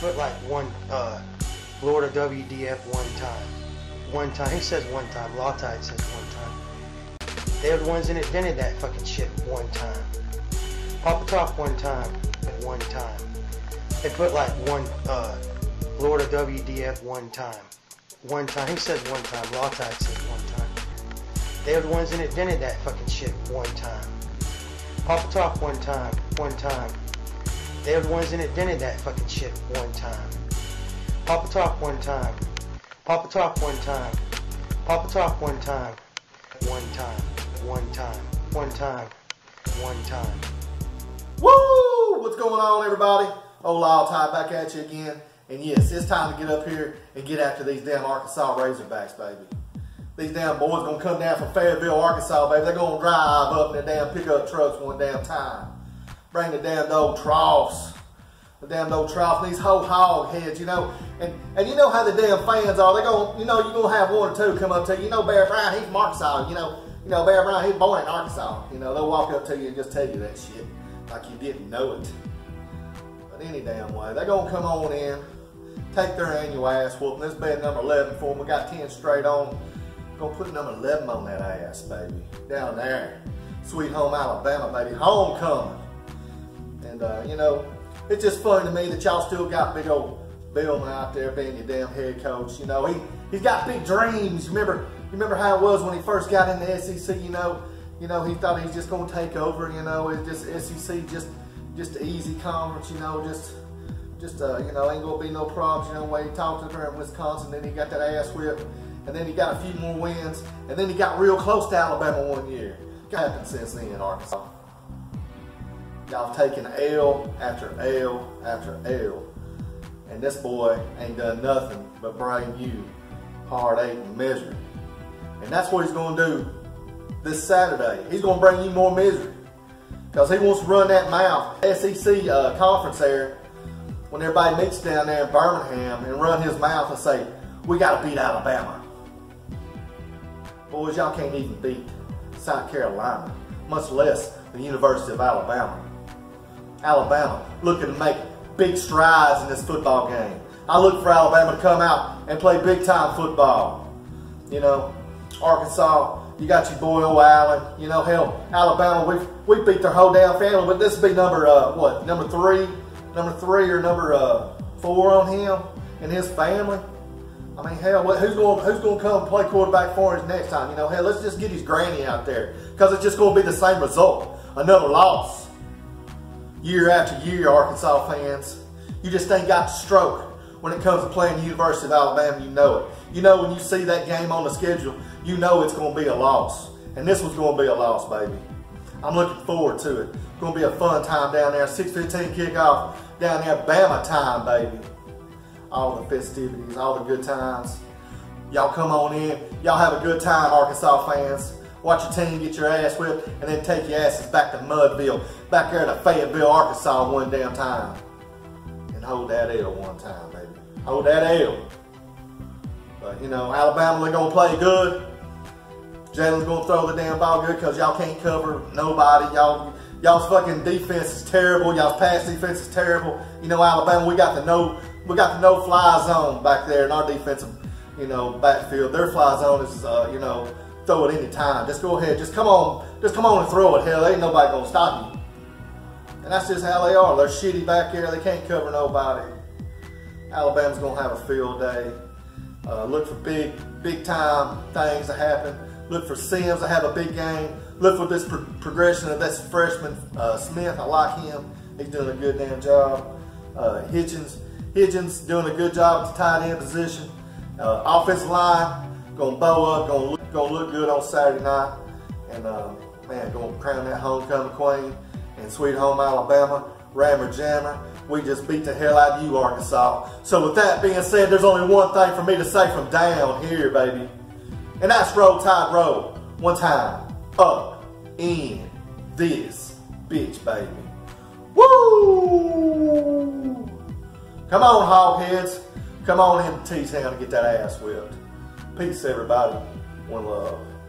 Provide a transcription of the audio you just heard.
put like one uh, Florida WDF one time. One time. He says one time. Law Tide says one time. They're the ones that invented that fucking shit one time. Pop a Top one time. One time. They put like one uh, Florida WDF one time. One time. He says one time. Law Tide says one time. They're the ones that invented that fucking shit one time. Pop a Top one time. One time. They're the ones that invented that fucking shit one time. Pop a Top one time. Pop a Top one time. Pop a Top one time. One time. One time. One time. One time. Woo! What's going on, everybody? Old Lyle Tide back at you again. And yes, it's time to get up here and get after these damn Arkansas Razorbacks, baby. These damn boys gonna come down from Fayetteville, Arkansas, baby. They're gonna drive up in their damn pickup trucks one damn time. Bring the damn old troughs. The damn old troughs, these whole hog heads, you know. And and you know how the damn fans are. They're gonna, you know, you're gonna have one or two come up to you. You know Bear Bryant, he's from Arkansas, you know. You know, Bear Bryant, he's born in Arkansas. You know, they'll walk up to you and just tell you that shit like you didn't know it. But any damn way, they're gonna come on in, take their annual ass whooping. This bed number 11 for them. We got 10 straight on. Gonna put number 11 on that ass, baby. Down there. Sweet home Alabama, baby. Homecoming. And, uh, you know, it's just funny to me that y'all still got big old Bielema out there being your damn head coach. You know, he, he's got big dreams. Remember, you remember how it was when he first got in the SEC, you know? You know, he thought he was just going to take over, you know, it's just SEC, just just an easy conference, you know, just, just uh, you know, ain't going to be no problems, you know, when he talked to her in Wisconsin, then he got that ass whipped, and then he got a few more wins, and then he got real close to Alabama one year. Happened since then Arkansas. Y'all taken L after L after L, and this boy ain't done nothing but bring you heartache and misery. And that's what he's going to do this Saturday. He's going to bring you more misery because he wants to run that mouth. SEC uh, conference there, when everybody meets down there in Birmingham and run his mouth and say, we got to beat Alabama. Boys, y'all can't even beat South Carolina, much less the University of Alabama. Alabama looking to make big strides in this football game. I look for Alabama to come out and play big time football. You know, Arkansas, you got your boy Allen. You know, hell, Alabama, we we beat their whole damn family, but this would be number uh, what? Number three, number three or number uh, four on him and his family. I mean, hell, who's going who's going to come play quarterback for us next time? You know, hell, let's just get his granny out there because it's just going to be the same result, another loss. Year after year, Arkansas fans, you just ain't got the stroke when it comes to playing the University of Alabama. You know it. You know when you see that game on the schedule, you know it's going to be a loss, and this was going to be a loss, baby. I'm looking forward to it. It's going to be a fun time down there. 6:15 kickoff down there, Bama time, baby all the festivities, all the good times. Y'all come on in. Y'all have a good time, Arkansas fans. Watch your team get your ass whipped and then take your asses back to Mudville, back there to Fayetteville, Arkansas one damn time. And hold that L one time, baby. Hold that L. But, you know, Alabama, they're going to play good. Jalen's going to throw the damn ball good because y'all can't cover nobody. Y'all Y'all's fucking defense is terrible. Y'all's pass defense is terrible. You know, Alabama, we got the no we got the no fly zone back there in our defensive, you know, backfield. Their fly zone is, uh, you know, throw it any time. Just go ahead. Just come on. Just come on and throw it. Hell, ain't nobody gonna stop you. And that's just how they are. They're shitty back here. They can't cover nobody. Alabama's gonna have a field day. Uh, look for big, big time things to happen. Look for Sims to have a big game. Look for this pro progression of this freshman uh, Smith. I like him. He's doing a good damn job. Uh, Hitchens, Hitchens doing a good job at the tight end position. Uh, offensive line gonna bow up, gonna gonna look good on Saturday night, and uh, man, gonna crown that homecoming queen in Sweet Home Alabama. Rammer Jammer. We just beat the hell out of you, Arkansas. So with that being said, there's only one thing for me to say from down here, baby. And that's roll tide roll. One time. Up in this bitch, baby. Woo! Come on, hogheads. Come on in to T-Town and get that ass whipped. Peace, everybody. One love.